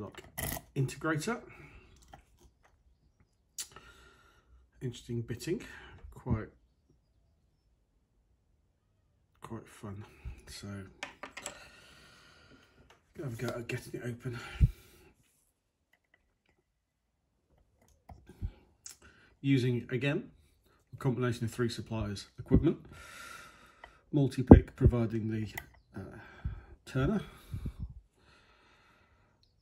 lock integrator. Interesting bitting, quite quite fun. So have a go at getting it open. Using again a combination of three suppliers equipment, Multipick providing the uh, turner.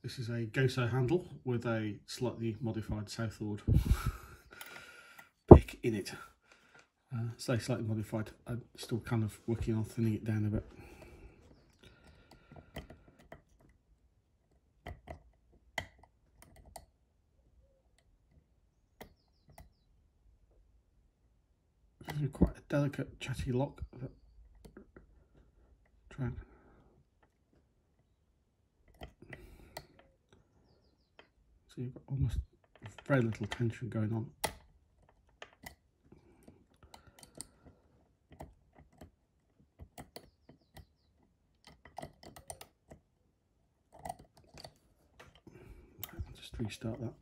This is a Goso handle with a slightly modified Southord pick in it. Uh, say slightly modified, I'm still kind of working on thinning it down a bit. quite a delicate chatty lock. Try and so you've got almost very little tension going on. Just restart that.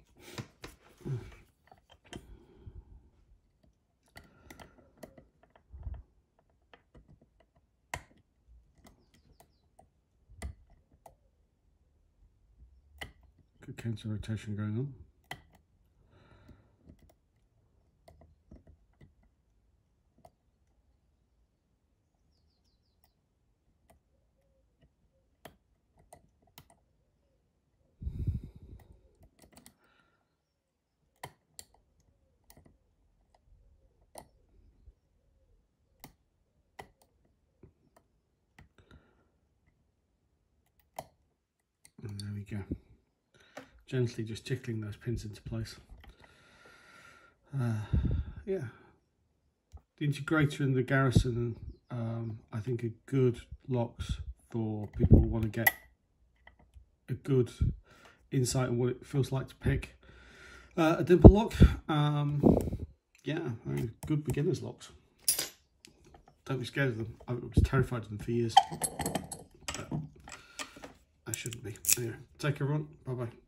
Good counter rotation going on. And there we go gently just tickling those pins into place. Uh, yeah, the integrator and the Garrison, um, I think, are good locks for people who want to get a good insight on what it feels like to pick uh, a dimple lock. Um, yeah, good beginner's locks. Don't be scared of them. I was terrified of them for years. But I shouldn't be. Anyway, take care everyone. Bye bye.